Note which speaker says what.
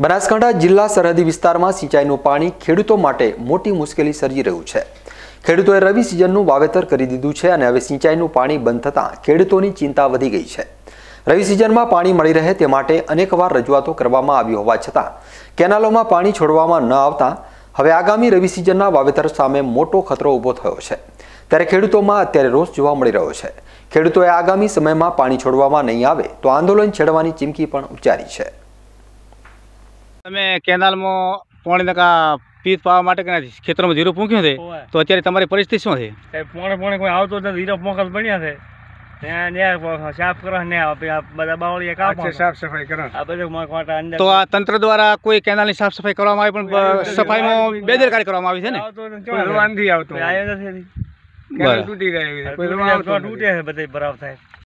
Speaker 1: બનાસકાંઠા જિલ્લા સરહદી વિસ્તારમાં સિંચાઈનું પાણી ખેડૂતો માટે મોટી મુશ્કેલી સર્જી રહ્યું છે. ખેડૂતોએ રવિ સિઝનનું વાવેતર કરી દીધું છે અને હવે સિંચાઈનું પાણી બંધ થતાં ખેડૂતોની ચિંતા વધી ગઈ છે. રવિ સિઝનમાં પાણી મળી રહે તે માટે અનેકવાર રજૂઆતો કરવામાં આવી હોવા છતાં કેનાલોમાં પાણી છોડવામાં ન આવતા હવે આગામી રવિ સિઝનના વાવેતર સામે મોટો ખતરો ઊભો થયો છે. ત્યારે ખેડૂતોમાં અત્યારે રોષ જોવા મળી રહ્યો છે. ખેડૂતોએ આગામી સમયમાં પાણી છોડવામાં નહીં આવે તો આંદોલન છેડવાની ચીમકી પણ ઉચ્ચારી છે.
Speaker 2: તમે કેનાલમાં પાણી નકા પીત પાવા માટે કે ખેતરમાં જીરું પૂંખ્યું છે? તો અત્યારે તમારી પરિસ્થિતિ શું છે?
Speaker 3: પોણે પોણે કોઈ આવતો નથી મોકલ પડ્યા છે. સાફ કરો ને આ આ બધા બાવળિયા કાપો. સાફ સફાઈ કરો આ બધું કોટા અંદર
Speaker 2: તો આ તંત્ર દ્વારા કોઈ કેનાલની સાફ સફાઈ કરવામાં આવી પણ સફાઈમાં બેદરકારી કરવામાં આવી છે ને?
Speaker 3: વાંધી આવતો આવ્યો નથી. તૂટી ગયો તૂટે છે બધે બરાબર થાય.